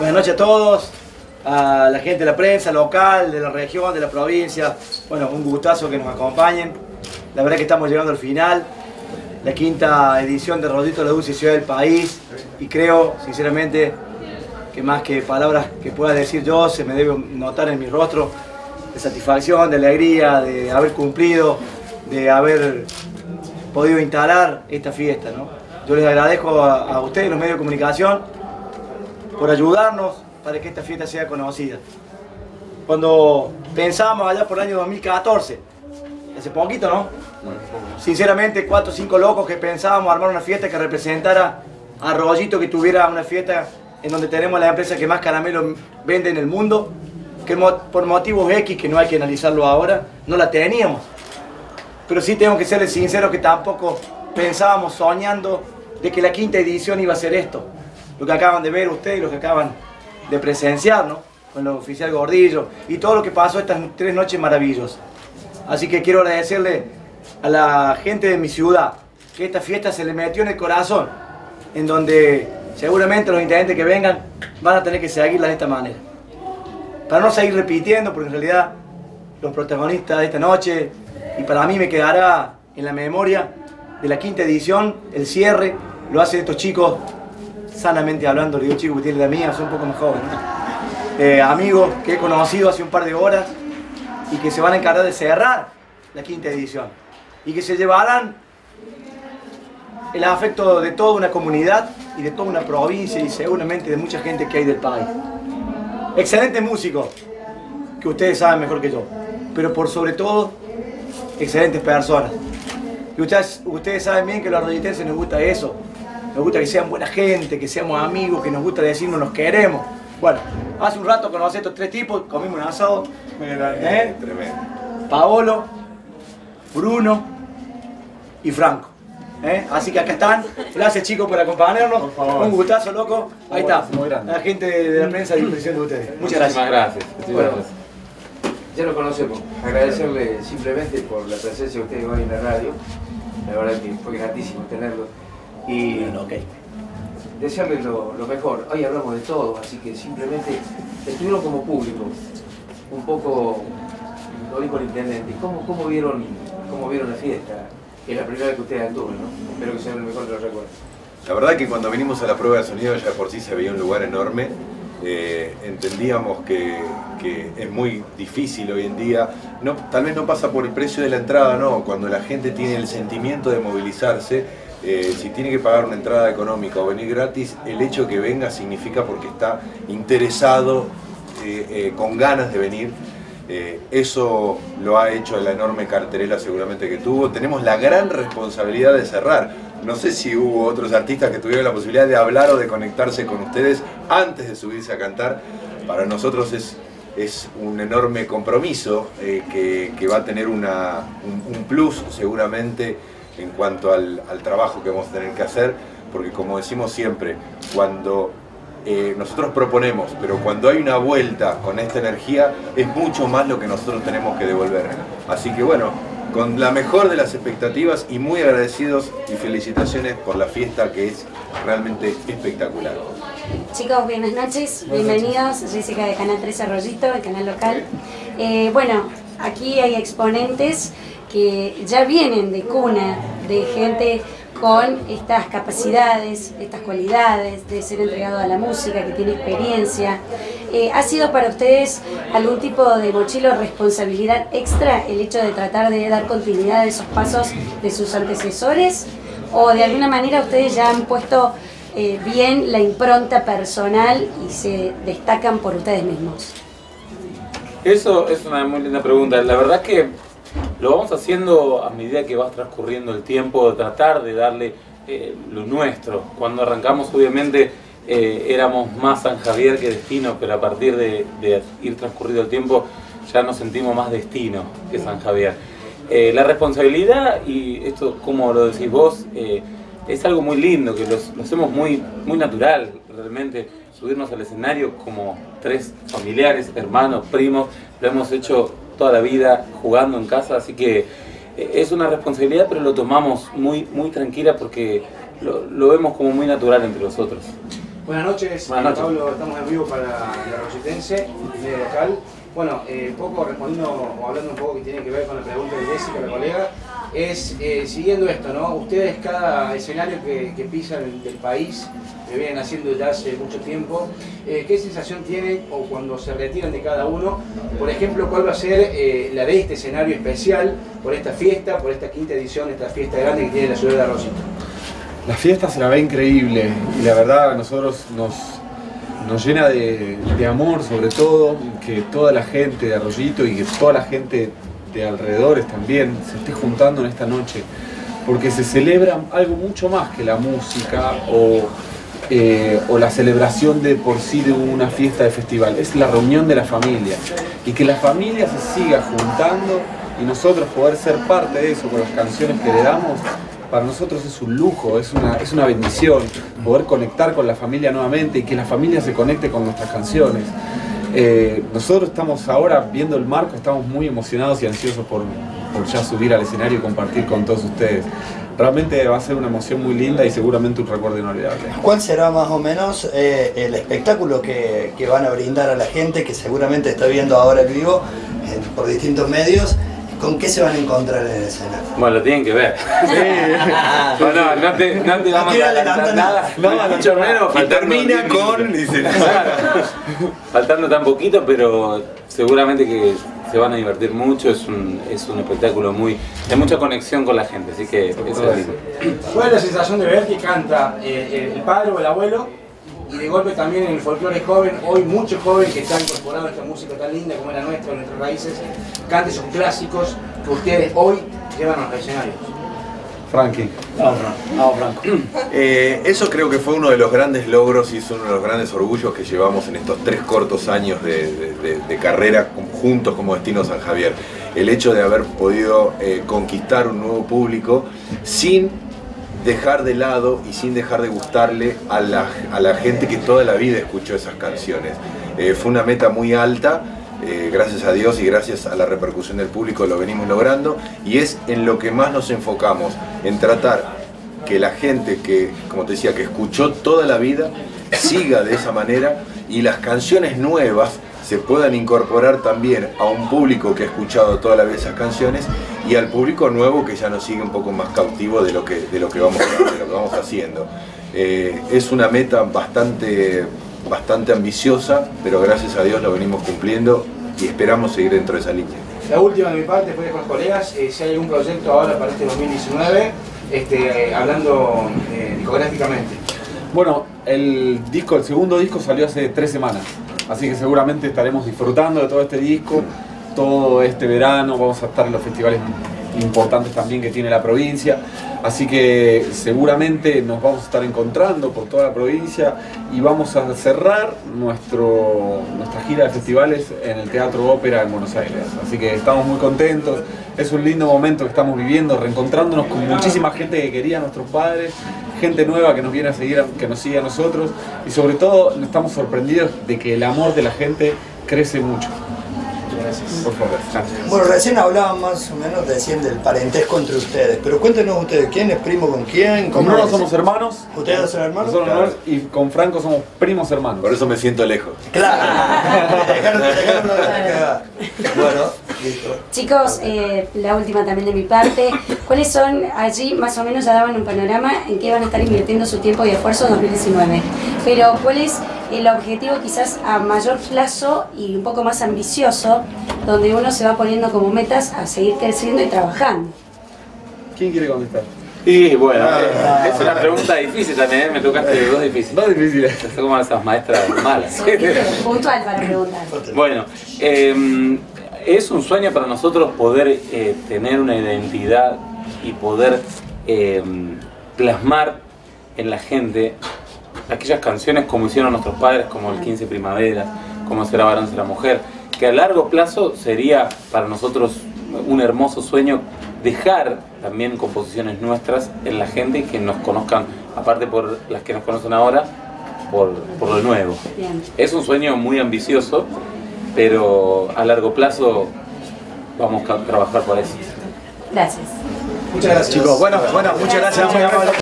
Buenas noches a todos, a la gente de la prensa local, de la región, de la provincia. Bueno, un gustazo que nos acompañen. La verdad que estamos llegando al final, la quinta edición de Rodito La Dulce Ciudad del País. Y creo, sinceramente, que más que palabras que pueda decir yo, se me debe notar en mi rostro de satisfacción, de alegría, de haber cumplido, de haber podido instalar esta fiesta. Yo les agradezco a, a ustedes, los medios de comunicación, por ayudarnos para que esta fiesta sea conocida. Cuando pensábamos allá por el año 2014, hace poquito, ¿no? Sinceramente, cuatro o cinco locos que pensábamos armar una fiesta que representara a Rollito, que tuviera una fiesta en donde tenemos la empresa que más caramelo vende en el mundo, que por motivos X, que no hay que analizarlo ahora, no la teníamos. Pero sí tengo que serles sinceros que tampoco pensábamos soñando de que la quinta edición iba a ser esto lo que acaban de ver ustedes y lo que acaban de presenciar, ¿no? Con el oficial Gordillo y todo lo que pasó estas tres noches maravillosas. Así que quiero agradecerle a la gente de mi ciudad que esta fiesta se le metió en el corazón, en donde seguramente los intendentes que vengan van a tener que seguirla de esta manera. Para no seguir repitiendo, porque en realidad los protagonistas de esta noche, y para mí me quedará en la memoria de la quinta edición, el cierre, lo hacen estos chicos sanamente hablando, le digo chico que tiene la mía, soy un poco más joven. Eh, amigos que he conocido hace un par de horas y que se van a encargar de cerrar la quinta edición y que se llevarán el afecto de toda una comunidad y de toda una provincia y seguramente de mucha gente que hay del país. Excelentes músicos, que ustedes saben mejor que yo, pero por sobre todo, excelentes personas. Y ustedes, ustedes saben bien que los arroyitenses nos gusta eso, nos gusta que sean buena gente, que seamos amigos, que nos gusta decirnos nos queremos. Bueno, hace un rato conocí a estos tres tipos, comimos un asado. ¿eh? Tremendo. Paolo, Bruno y Franco. ¿eh? Así que acá están. Gracias chicos por acompañarnos. Un gustazo, loco. Ahí está. La gente de la prensa a disposición de ustedes. Muchas gracias. gracias. Bueno, ya lo conocemos. Agradecerle simplemente por la presencia de ustedes hoy en la radio. La verdad que fue gratísimo tenerlos y desearles lo, mejor. Hoy hablamos de todo, así que simplemente estuvieron como público, un poco, lo dijo el intendente, ¿cómo, cómo, vieron, cómo vieron la fiesta? Que es la primera vez que ustedes anduvo, ¿no? Espero que sea el mejor de los recuerdos. La verdad que cuando vinimos a la prueba de sonido ya por sí se veía un lugar enorme. Eh, entendíamos que, que, es muy difícil hoy en día, no, tal vez no pasa por el precio de la entrada, no, cuando la gente tiene el sentimiento de movilizarse, eh, si tiene que pagar una entrada económica o venir gratis, el hecho que venga significa porque está interesado, eh, eh, con ganas de venir. eso lo ha hecho la enorme carterela seguramente que tuvo. Tenemos la gran responsabilidad de cerrar. No sé si hubo otros artistas que tuvieron la posibilidad de hablar o de conectarse con ustedes antes de subirse a cantar. Para nosotros es, un enorme compromiso que, va a tener un plus seguramente en cuanto al, trabajo que vamos a tener que hacer, porque como decimos siempre, cuando eh, nosotros proponemos, pero cuando hay una vuelta con esta energía, es mucho más lo que nosotros tenemos que devolver. Así que bueno, con la mejor de las expectativas y muy agradecidos y felicitaciones por la fiesta que es realmente espectacular. Chicos, buenas noches, bienvenidos, Jessica de Canal 13 Arroyito, el canal local. Eh, bueno, aquí hay exponentes que ya vienen de cuna, de gente con estas capacidades, estas cualidades de ser entregado a la música, que tiene experiencia. Eh, ¿Ha sido para ustedes algún tipo de mochilo responsabilidad extra el hecho de tratar de dar continuidad a esos pasos de sus antecesores? ¿O de alguna manera ustedes ya han puesto eh, bien la impronta personal y se destacan por ustedes mismos? Eso es una muy linda pregunta. La verdad que lo vamos haciendo a medida que va transcurriendo el tiempo, tratar de darle eh, lo nuestro. Cuando arrancamos, obviamente, eh, éramos más San Javier que destino, pero a partir de, ir transcurrido el tiempo, ya nos sentimos más destino que San Javier. Eh, la responsabilidad, y esto como lo decís vos, es algo muy lindo, que lo hacemos muy, muy natural, realmente. Subirnos al escenario como tres familiares, hermanos, primos, lo hemos hecho toda la vida jugando en casa, así que eh, es una responsabilidad, pero lo tomamos muy, muy tranquila porque lo, vemos como muy natural entre nosotros. Buenas noches, Buenas noches. Pablo, estamos en vivo para la Rositense, medio local. Bueno, eh, poco respondiendo o hablando un poco que tiene que ver con la pregunta de Jessica, la colega, es eh, siguiendo esto, ¿no? Ustedes cada escenario que, pisan del país, que vienen haciendo ya hace mucho tiempo, eh, ¿qué sensación tienen o cuando se retiran de cada uno? Por ejemplo, ¿cuál va a ser eh, la de este escenario especial por esta fiesta, por esta quinta edición, esta fiesta grande que tiene la ciudad de Rosita? La fiesta se la ve increíble y la verdad a nosotros nos, nos llena de, de amor sobre todo que toda la gente de Arroyito y que toda la gente de alrededores también se esté juntando en esta noche porque se celebra algo mucho más que la música o, eh, o la celebración de por sí de una fiesta de festival, es la reunión de la familia y que la familia se siga juntando y nosotros poder ser parte de eso con las canciones que le damos para nosotros es un lujo, es una, es una bendición poder conectar con la familia nuevamente y que la familia se conecte con nuestras canciones. Eh, nosotros estamos ahora viendo el marco, estamos muy emocionados y ansiosos por, ya subir al escenario y compartir con todos ustedes. Realmente va a ser una emoción muy linda y seguramente un recuerdo inolvidable. ¿Cuál será más o menos eh, el espectáculo que, que van a brindar a la gente que seguramente está viendo ahora en vivo por distintos medios? ¿Con qué se van a encontrar en el escenario? Bueno, lo tienen que ver. no, no, no te, no te vamos quiero a adelantar nada. nada. No, mucho menos. Y termina 10 con, dice, Claro. Faltando tan poquito, pero seguramente que se van a divertir mucho. Es un, es un espectáculo muy de mucha conexión con la gente, así que eso es lindo. ¿Cuál es la sensación de ver que canta eh, el padre o el abuelo? Y de golpe también en el folclore joven, hoy muchos jóvenes que están incorporados a esta música tan linda como es la nuestra, nuestras raíces, cante esos clásicos que ustedes hoy llevan a los escenarios. Frankie. Vamos, Franco. Vamos, Franco. Eh, eso creo que fue uno de los grandes logros y es uno de los grandes orgullos que llevamos en estos tres cortos años de, de- de- de carrera juntos como Destino San Javier. El hecho de haber podido eh, conquistar un nuevo público sin dejar de lado y sin dejar de gustarle a la, a la gente que toda la vida escuchó esas canciones. Eh, fue una meta muy alta. eh, gracias a Dios y gracias a la repercusión del público lo venimos logrando y es en lo que más nos enfocamos, en tratar que la gente que, como te decía, que escuchó toda la vida, siga de esa manera y las canciones nuevas se puedan incorporar también a un público que ha escuchado toda la vida esas canciones y al público nuevo que ya nos sigue un poco más cautivo de lo que, de lo que, vamos, de lo que vamos haciendo. Eh, es una meta bastante, bastante ambiciosa, pero gracias a Dios lo venimos cumpliendo y esperamos seguir dentro de esa línea. La última de mi parte, después de con los colegas, eh, si hay algún proyecto ahora para este 2019, este, eh, hablando eh, discográficamente. Bueno, el disco, el segundo disco salió hace tres semanas, así que seguramente estaremos disfrutando de todo este disco, todo este verano, vamos a estar en los festivales importantes también que tiene la provincia, así que seguramente nos vamos a estar encontrando por toda la provincia y vamos a cerrar nuestro, nuestra gira de festivales en el Teatro Ópera en Buenos Aires, así que estamos muy contentos, es un lindo momento que estamos viviendo, reencontrándonos con muchísima gente que quería a nuestros padres, gente nueva que nos viene a seguir, que nos sigue a nosotros. Y sobre todo estamos sorprendidos de que el amor de la gente crece mucho. Gracias. Por favor. Bueno, recién hablaban más o menos decían del parentesco entre ustedes, pero cuéntenos ustedes, ¿quién es primo con quién? Con ¿Cómo Bruno somos hermanos. ¿Ustedes son hermanos? Nosotros Claro. no, y con Franco somos primos hermanos. Por eso me siento lejos. Claro. Dejaron- dejaron de cagar. Bueno, listo. Chicos, eh, la última también de mi parte. ¿Cuáles son, allí más o menos ya daban un panorama en qué van a estar invirtiendo su tiempo y esfuerzo en 2019? Pero ¿cuál es el objetivo quizás a mayor plazo y un poco más ambicioso, donde uno se va poniendo como metas a seguir creciendo y trabajando? ¿Quién quiere contestar? Y bueno, eh, es una pregunta difícil también, ¿eh? me tocaste de dos difíciles. No es difícil. Es como esas maestras malas. Puntual para preguntar. Bueno, eh, es un sueño para nosotros poder eh, tener una identidad y poder eh, plasmar en la gente aquellas canciones como hicieron nuestros padres, como el 15 Primavera, como Será Varón, Será Mujer, que a largo plazo sería para nosotros un hermoso sueño dejar también composiciones nuestras en la gente y que nos conozcan, aparte por las que nos conocen ahora, por, por lo nuevo. Bien. Es un sueño muy ambicioso, pero a largo plazo vamos a trabajar por eso. Gracias. Muchas gracias. Chicos, bueno, bueno, muchas gracias.